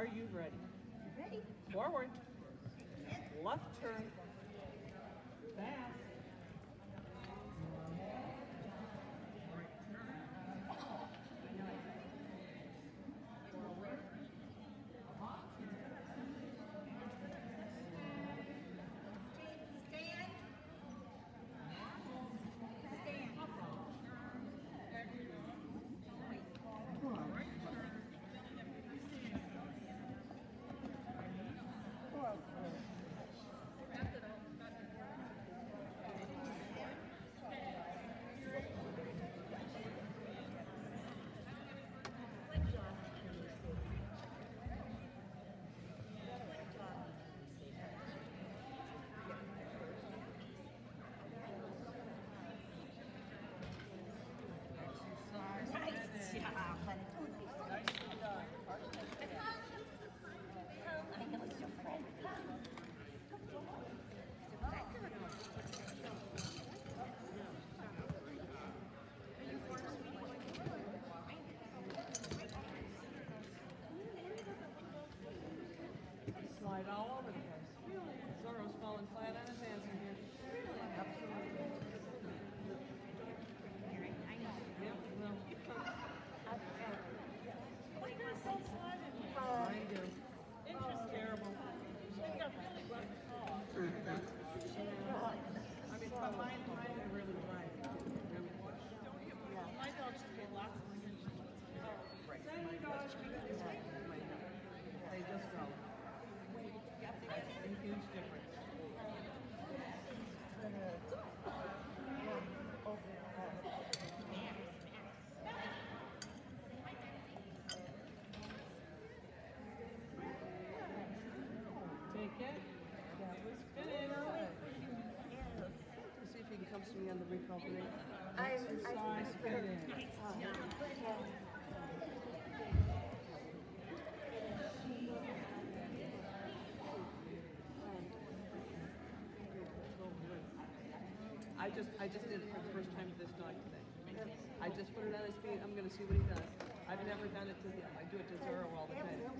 Are you ready? Ready. Forward. Left turn right on. on the recovery? I, I, I just I just did it for the first time this dog today. I just put it on his feet. I'm going to see what he does. I've never done it to him. I do it to Zero all the time.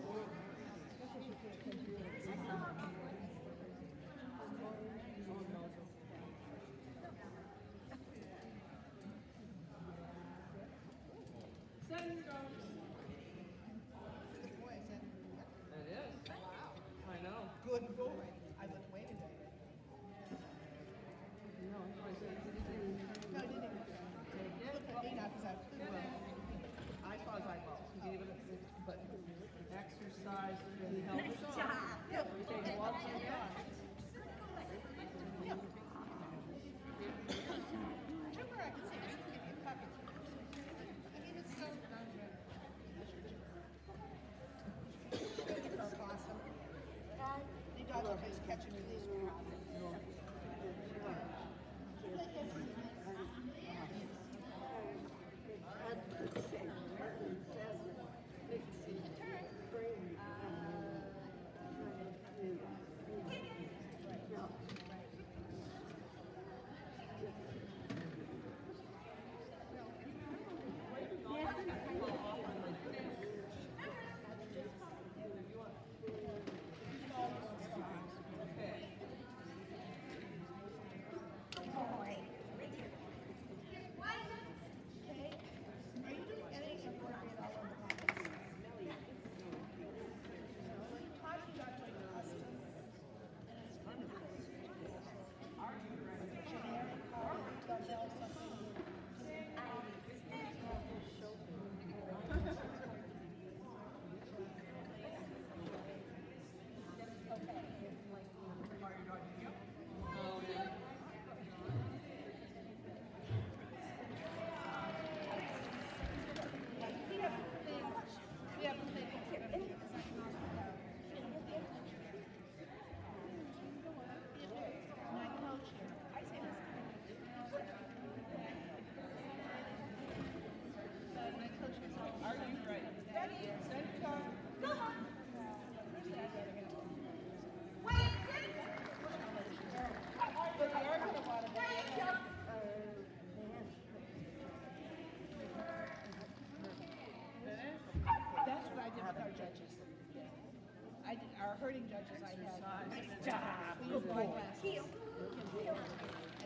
recording judges I have. Nice job. Good boy. Heel.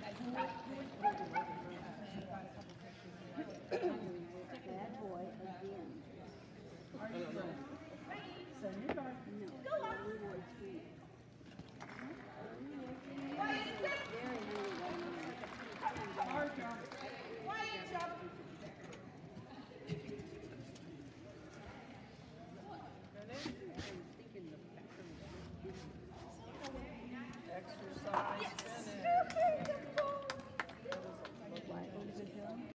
I Bad boy again.